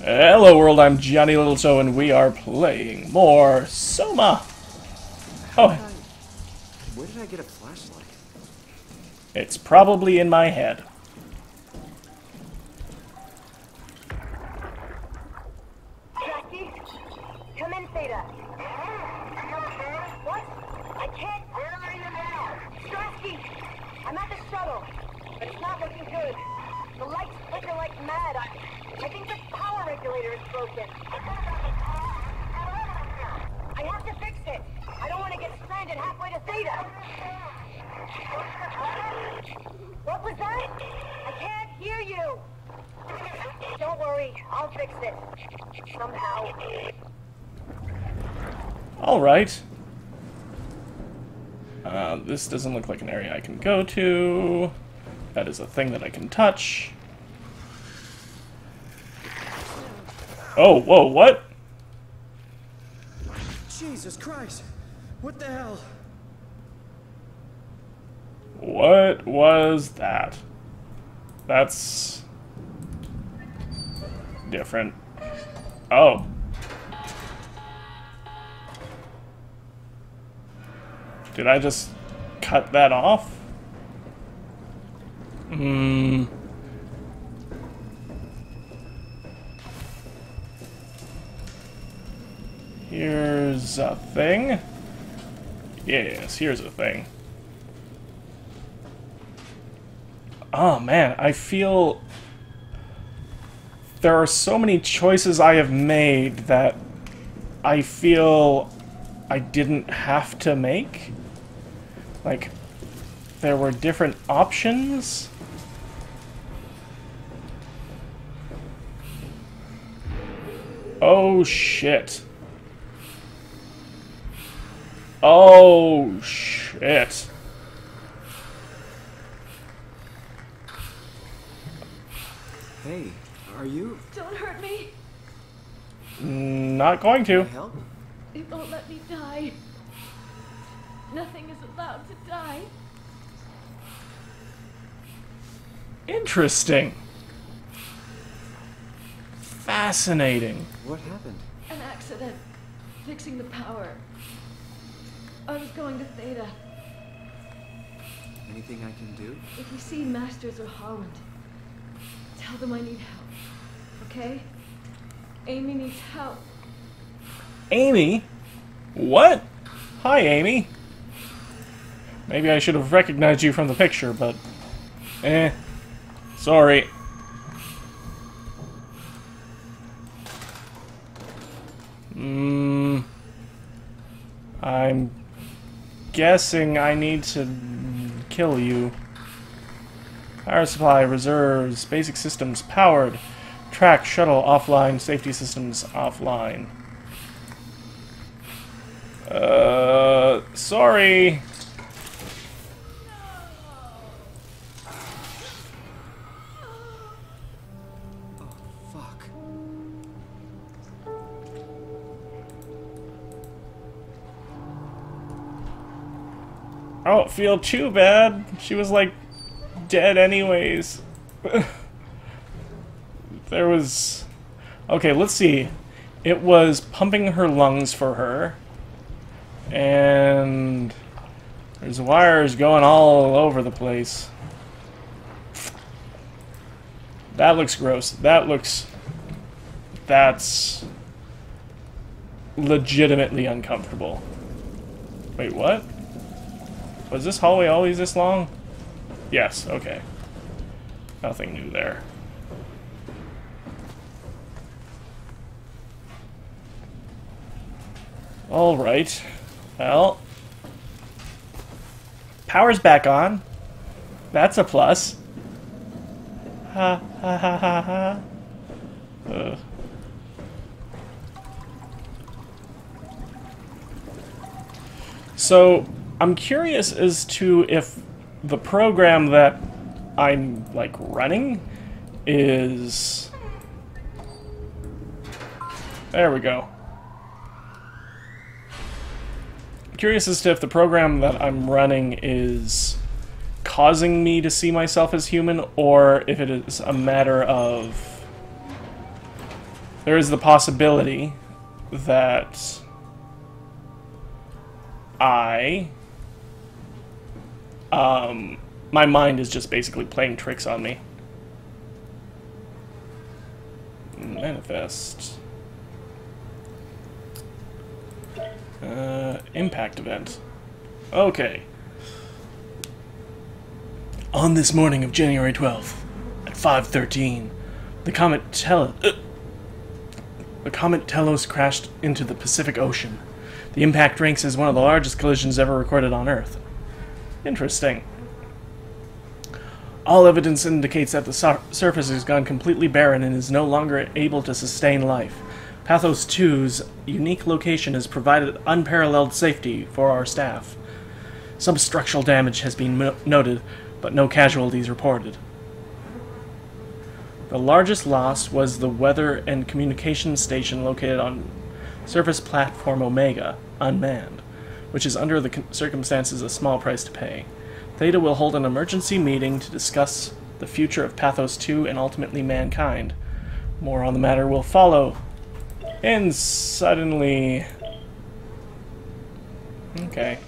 Hello world, I'm Johnny Little Toe and we are playing more Soma. Oh, Where did I get a flashlight? it's probably in my head. Jackie, come in, Theta. What? I can't. Where are you now? Strasky, I'm at the shuttle, but it's not looking good. The lights flicker like mad. I, I think the power regulator is broken. I have to fix it. I don't want to get stranded halfway to Theta. What was that? I can't hear you. Don't worry, I'll fix it. Somehow. Alright. Uh, this doesn't look like an area I can go to. That is a thing that I can touch. Oh, whoa, what? Jesus Christ! What the hell? What was that? That's... different. Oh. Did I just cut that off? Hmm. Here's a thing. Yes, here's a thing. Oh man, I feel there are so many choices I have made that I feel I didn't have to make. Like, there were different options. Oh shit. Oh shit. Hey, are you? Don't hurt me. Not going to. help? It won't let me die. Nothing is allowed to die. Interesting. Fascinating. What happened? An accident. Fixing the power. I was going to Theta. Anything I can do? If you see Masters or Holland, tell them I need help. Okay? Amy needs help. Amy? What? Hi, Amy. Maybe I should have recognized you from the picture, but... Eh. Sorry. Hmm. I'm guessing I need to kill you. Power supply reserves, basic systems powered, track shuttle offline, safety systems offline. Uh, sorry. Don't feel too bad. She was like dead anyways. there was Okay, let's see. It was pumping her lungs for her. And there's wires going all over the place. That looks gross. That looks that's legitimately uncomfortable. Wait, what? Was this hallway always this long? Yes, okay. Nothing new there. Alright. Well. Power's back on. That's a plus. Ha ha ha ha ha. Ugh. So, I'm curious as to if the program that I'm like running is There we go. Curious as to if the program that I'm running is causing me to see myself as human or if it is a matter of there is the possibility that I um my mind is just basically playing tricks on me. Manifest. Uh, impact event. Okay. On this morning of January 12th, at 5.13, the comet Tel- uh, the comet Telos crashed into the Pacific Ocean. The impact ranks as one of the largest collisions ever recorded on Earth. Interesting. All evidence indicates that the sur- surface has gone completely barren and is no longer able to sustain life. Pathos 2's unique location has provided unparalleled safety for our staff. Some structural damage has been noted, but no casualties reported. The largest loss was the weather and communications station located on Surface Platform Omega, unmanned, which is under the circumstances a small price to pay. Theta will hold an emergency meeting to discuss the future of Pathos 2 and ultimately mankind. More on the matter will follow. And suddenly. Okay.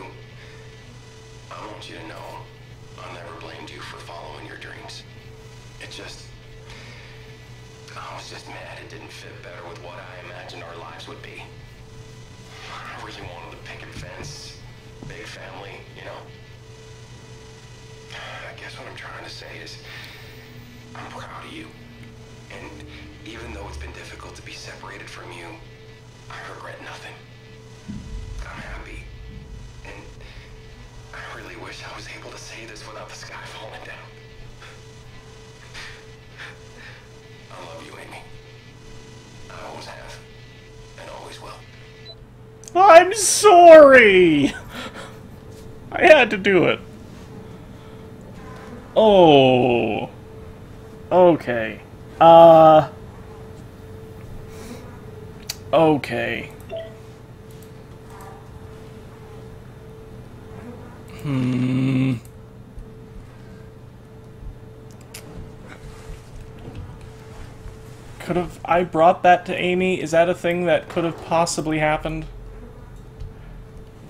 You I want you to know I never blamed you for following your dreams. It just I was just mad it didn't fit better with what I imagined our lives would be. I really wanted a picket fence, big family, you know? I guess what I'm trying to say is, I'm proud of you. And even though it's been difficult to be separated from you, I regret nothing. Wish I was able to say this without the sky falling down. I love you, Amy. I always have. And always will. I'm sorry! I had to do it. Oh. Okay. Uh. Okay. Hmm. Could have I brought that to Amy? Is that a thing that could have possibly happened?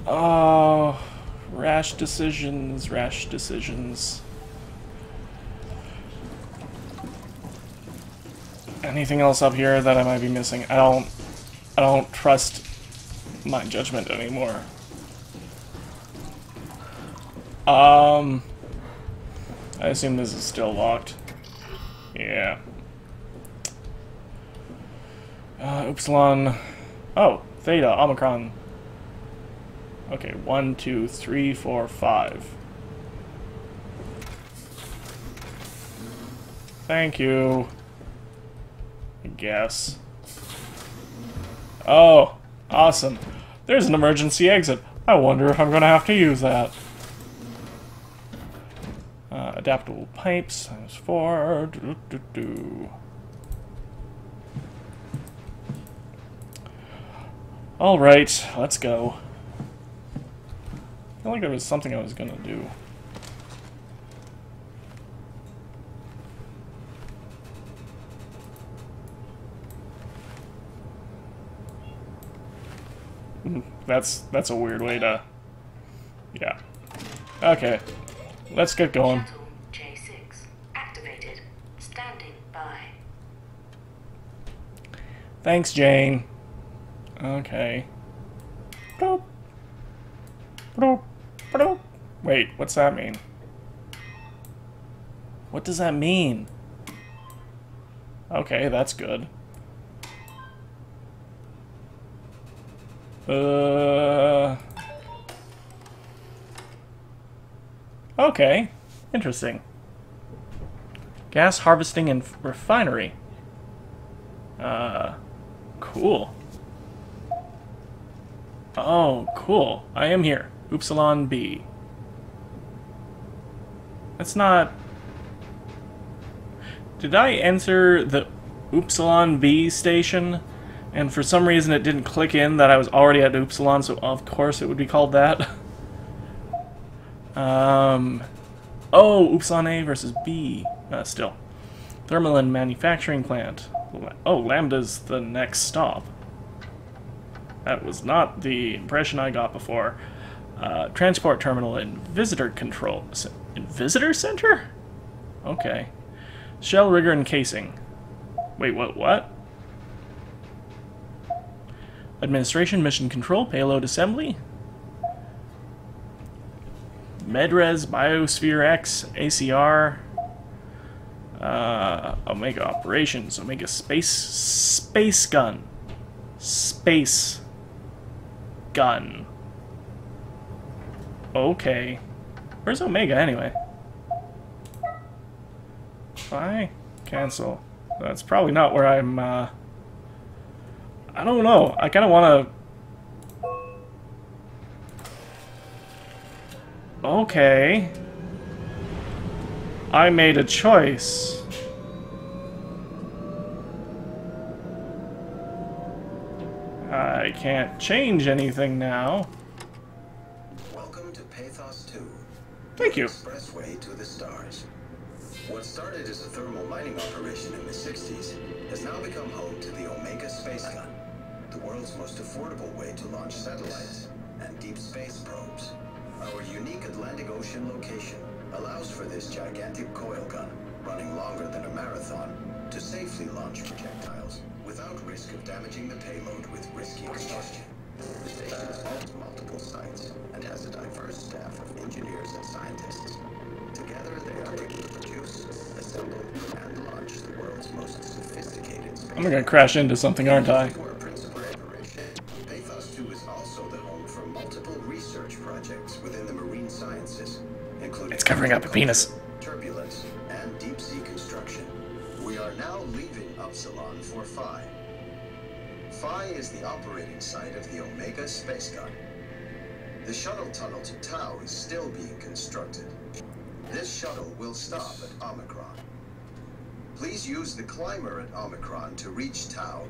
Oh, rash decisions, rash decisions. Anything else up here that I might be missing? I don't I don't trust my judgment anymore. Um I assume this is still locked. Yeah. Uh, Upsilon. Oh, Theta, Omicron. Okay, one, two, three, four, five. Thank you. I guess. Oh, awesome. There's an emergency exit. I wonder if I'm going to have to use that. Uh, adaptable pipes, times four. Doo -doo -doo. Alright, let's go. I feel like there was something I was gonna do. Hmm, That's that's a weird way to Yeah. Okay. Let's get going. Shuttle J6 activated. Standing by. Thanks, Jane. Okay. Bloop. Bloop. Bloop. Wait, what's that mean? What does that mean? Okay, that's good. Uh. Okay, interesting. Gas harvesting and refinery. Uh, cool. Oh, cool. I am here. Upsilon B. That's not... Did I enter the Upsilon B station? And for some reason it didn't click in that I was already at Upsilon, so of course it would be called that. um... Oh, oops on A versus B. Uh, still. Thermalin Manufacturing Plant. Oh, Lambda's the next stop. That was not the impression I got before. Uh, transport terminal and visitor control. In visitor center? Okay. Shell rigger and casing. Wait, what? What? Administration, mission control, payload assembly. Medres, Biosphere X, ACR, uh, Omega Operations, Omega Space, Space Gun, Space Gun. Okay. Where's Omega anyway? Why? Cancel. That's probably not where I'm, uh... I don't know. I kind of want to Okay. I made a choice. I can't change anything now. Welcome to Pathos 2. Thank you. Expressway to the stars. What started as a thermal mining operation in the 60s has now become home to the Omega Space Gun, the world's most affordable way to launch satellites and deep space probes. Our unique Atlantic Ocean location allows for this gigantic coil gun, running longer than a marathon, to safely launch projectiles without risk of damaging the payload with risky combustion. The station has multiple sites and has a diverse staff of engineers and scientists. Together, they are able to produce, assemble, and launch the world's most sophisticated. I'm gonna crash into something, aren't I? Penis. turbulence, and deep sea construction. We are now leaving Upsilon for Phi. Phi is the operating site of the Omega Space Gun. The shuttle tunnel to Tau is still being constructed. This shuttle will stop at Omicron. Please use the climber at Omicron to reach Tau,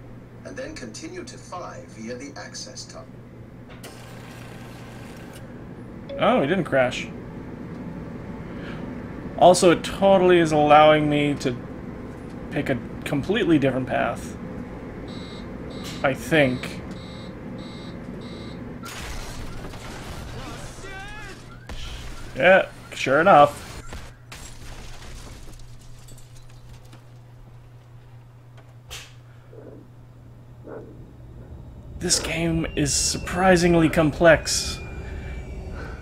and then continue to Phi via the access tunnel. Oh, he didn't crash. Also, it totally is allowing me to pick a completely different path. I think. Yeah, sure enough. This game is surprisingly complex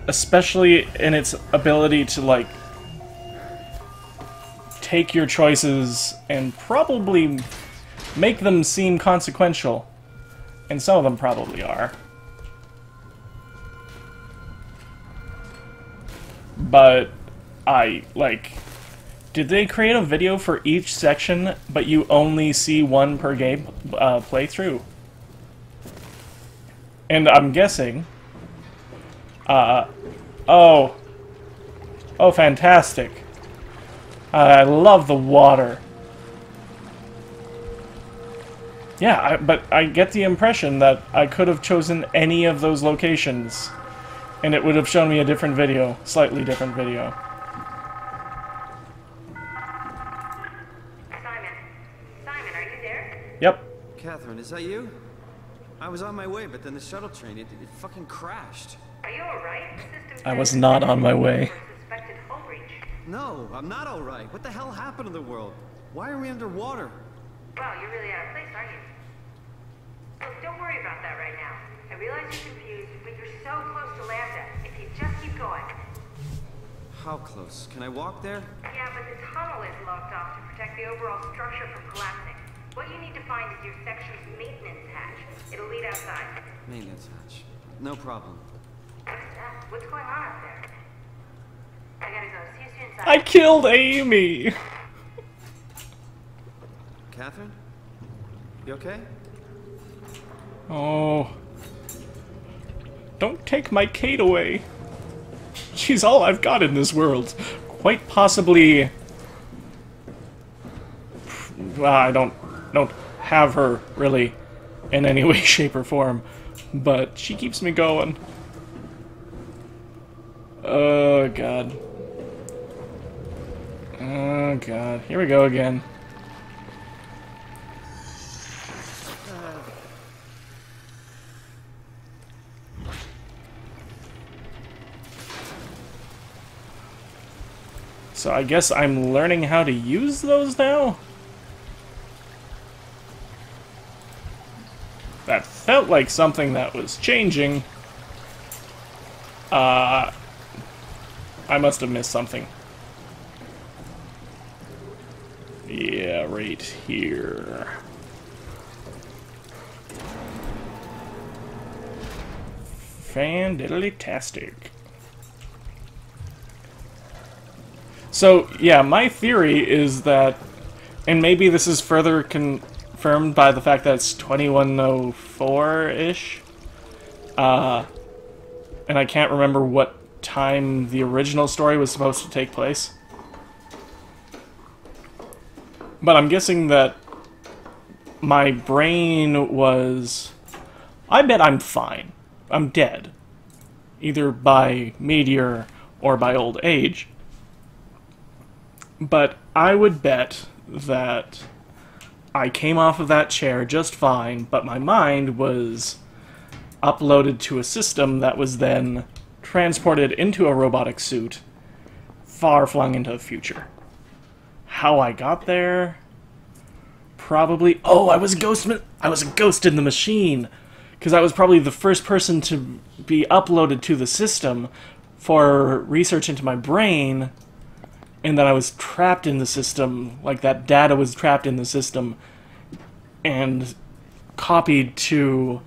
especially in its ability to like take your choices and probably make them seem consequential. And some of them probably are. But I like did they create a video for each section but you only see one per game uh, playthrough? And I'm guessing uh, oh. Oh, fantastic. Uh, I love the water. Yeah, I, but I get the impression that I could have chosen any of those locations, and it would have shown me a different video, slightly different video. Simon. Simon, are you there? Yep. Catherine, is that you? I was on my way, but then the shuttle train, it, it fucking crashed. Are you alright? I was not on my way. No, I'm not alright. What the hell happened to the world? Why are we underwater? Wow, you're really out of place, aren't you? Look, don't worry about that right now. I realize you're confused, but you're so close to Lambda. If you just keep going. How close? Can I walk there? Yeah, but the tunnel is locked off to protect the overall structure from collapsing. What you need to find is your section's maintenance hatch. It'll lead outside. Maintenance hatch. No problem. What's that? What's going on up there? I gotta go. See you soon, Simon. I killed Amy! Catherine? You okay? Oh. Don't take my Kate away. She's all I've got in this world. quite possibly... Well, I don't, don't have her, really, in any way, shape, or form. But she keeps me going. Oh, God. Oh, God. Here we go again. So I guess I'm learning how to use those now? That felt like something that was changing. Uh, I must have missed something. Yeah, right here. Fandiddly-tastic. So, yeah, my theory is that, and maybe this is further confirmed by the fact that it's 2104-ish, uh, and I can't remember what time the original story was supposed to take place. But I'm guessing that my brain was... I bet I'm fine. I'm dead. Either by meteor or by old age. But I would bet that I came off of that chair just fine, but my mind was uploaded to a system that was then transported into a robotic suit, far flung into the future. How I got there? Probably. Oh, I was a ghost. I was a ghost in the machine, because I was probably the first person to be uploaded to the system for research into my brain, and then I was trapped in the system, like that data was trapped in the system, and copied to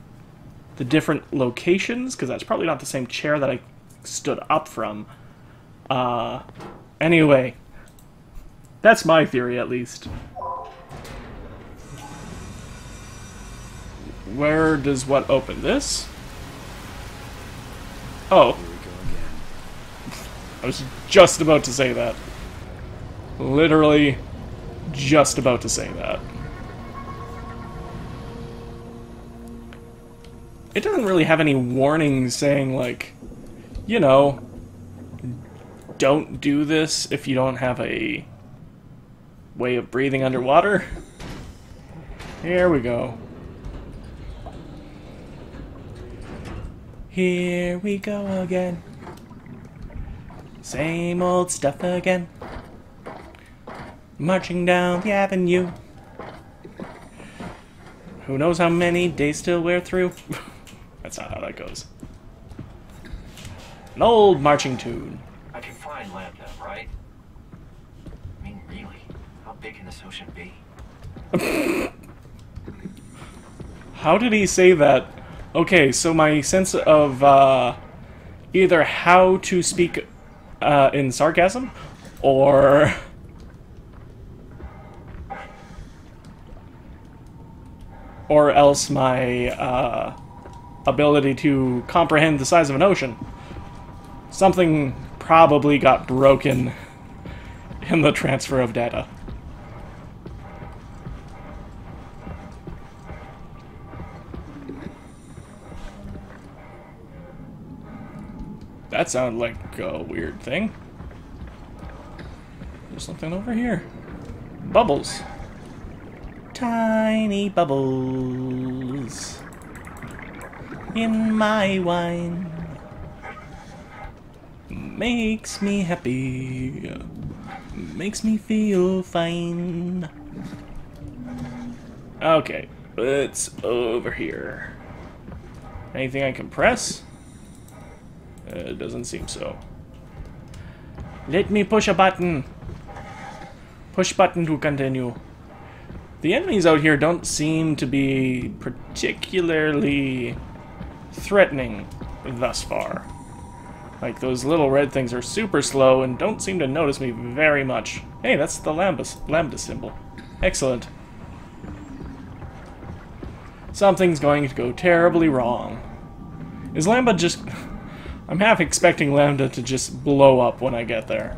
the different locations, because that's probably not the same chair that I stood up from. Uh, anyway, that's my theory, at least. Where does what open? This? Oh. I was just about to say that. Literally just about to say that. It doesn't really have any warnings saying, like, you know, don't do this if you don't have a way of breathing underwater. Here we go. Here we go again. Same old stuff again. Marching down the avenue. Who knows how many days still wear through? That's not how that goes. An old marching tune. I can find Lambda, right? I mean, really? How big can this ocean be? How did he say that? Okay, so my sense of uh, either how to speak uh, in sarcasm or or else my uh, ability to comprehend the size of an ocean. Something probably got broken in the transfer of data. That sounded like a weird thing. There's something over here. Bubbles. Tiny bubbles in my wine makes me happy, makes me feel fine. Okay, it's over here. Anything I can press? Uh, it doesn't seem so. Let me push a button. Push button to continue. The enemies out here don't seem to be particularly threatening thus far. Like, those little red things are super slow and don't seem to notice me very much. Hey, that's the lambda, lambda symbol. Excellent. Something's going to go terribly wrong. Is Lambda just... I'm half expecting Lambda to just blow up when I get there.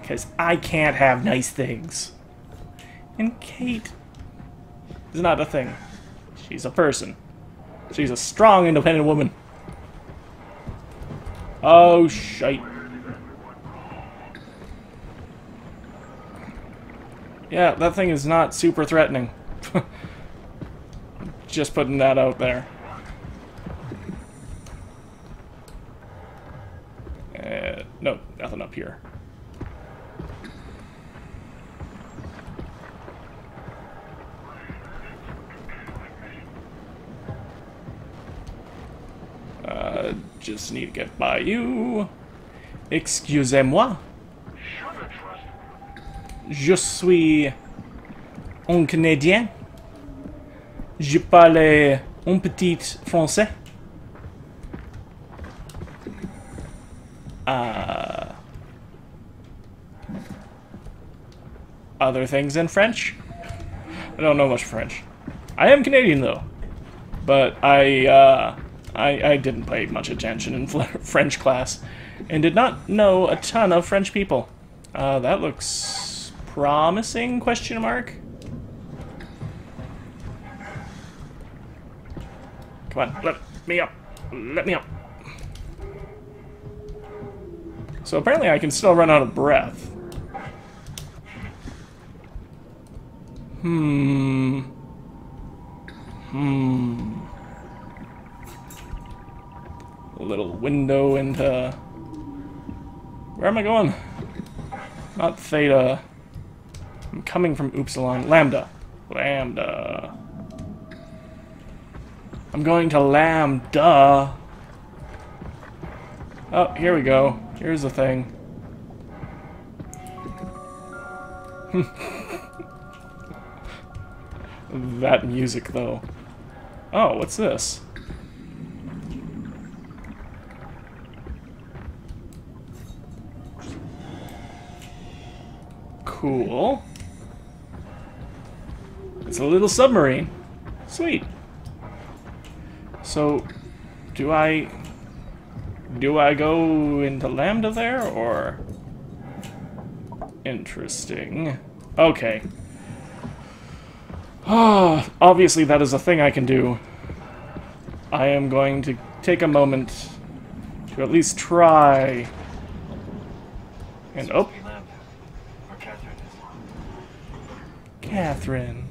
Because I can't have nice things. And Kate is not a thing. She's a person. She's a strong, independent woman. Oh, shite. Yeah, that thing is not super threatening. Just putting that out there. Uh, no, nothing up here. Uh, just need to get by you. Excusez-moi. Je suis un Canadien. Je parle un petit français. Uh, other things in French? I don't know much French. I am Canadian though, but I uh, I, I didn't pay much attention in French class, and did not know a ton of French people. Uh, that looks promising? Question mark. Come on, let me up. Let me up. So apparently I can still run out of breath. Hmm. Hmm. A little window into... Where am I going? Not Theta. I'm coming from Upsilon. Lambda. Lambda. I'm going to Lambda. Oh, here we go. Here's the thing. that music, though. Oh, what's this? Cool. It's a little submarine. Sweet. So, do I... Do I go into Lambda there, or... Interesting. Okay. Ah, obviously that is a thing I can do. I am going to take a moment to at least try. And oh, Catherine is. Catherine.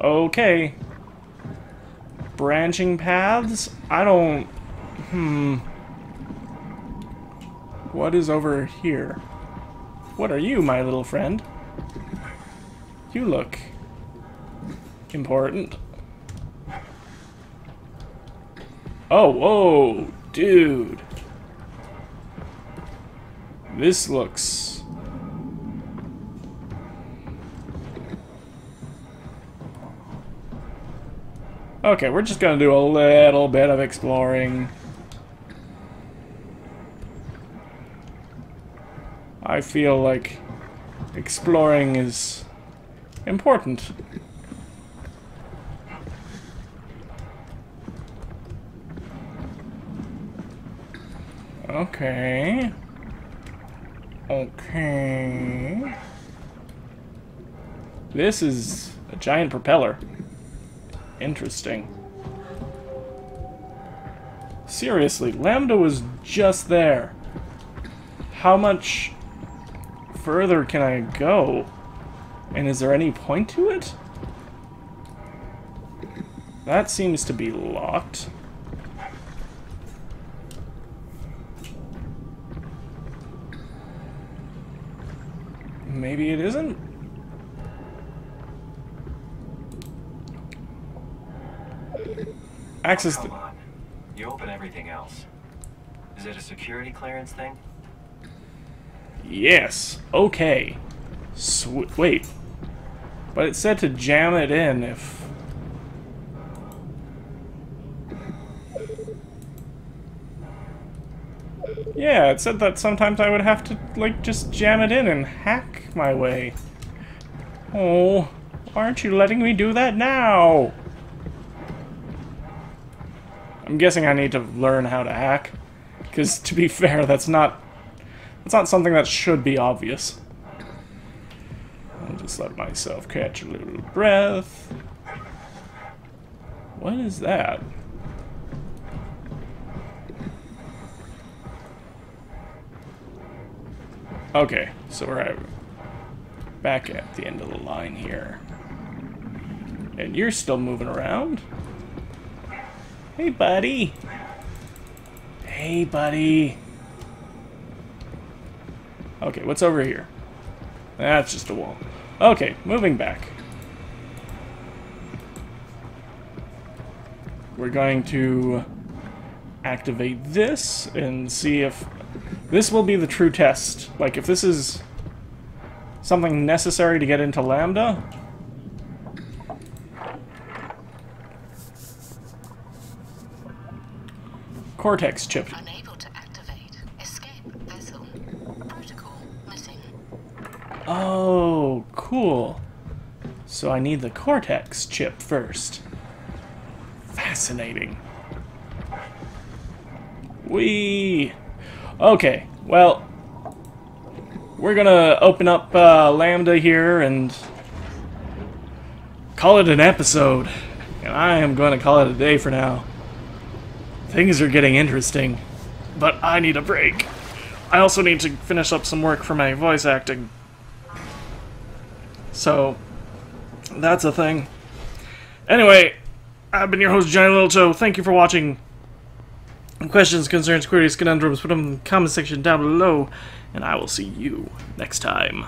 Okay. Branching paths? I don't... Hmm. What is over here? What are you, my little friend? You look... important. Oh, whoa! Dude! This looks... Okay, we're just gonna do a little bit of exploring. I feel like exploring is important. Okay. Okay. This is a giant propeller. Interesting. Seriously, Lambda was just there. How much further can I go? And is there any point to it? That seems to be locked. Maybe it isn't? Access the... Come on. You open everything else. Is it a security clearance thing? Yes. Okay. Sw wait. But it said to jam it in if... Yeah, it said that sometimes I would have to, like, just jam it in and hack my way. Oh, aren't you letting me do that now? I'm guessing I need to learn how to hack. Because to be fair, that's not that's not something that should be obvious. I'll just let myself catch a little breath. What is that? Okay, so we're at, back at the end of the line here. And you're still moving around? Hey, buddy. Hey, buddy. Okay, what's over here? That's just a wall. Okay, moving back. We're going to activate this and see if this will be the true test. Like, if this is something necessary to get into Lambda, Cortex chip. Unable to activate. Escape vessel. Protocol missing. Oh, cool. So I need the Cortex chip first. Fascinating. We. Okay, well, we're gonna open up uh, Lambda here and call it an episode. And I am going to call it a day for now. Things are getting interesting, but I need a break. I also need to finish up some work for my voice acting. So, that's a thing. Anyway, I've been your host, Johnny Little Toe. Thank you for watching. Questions, concerns, queries, conundrums, put them in the comment section down below, and I will see you next time.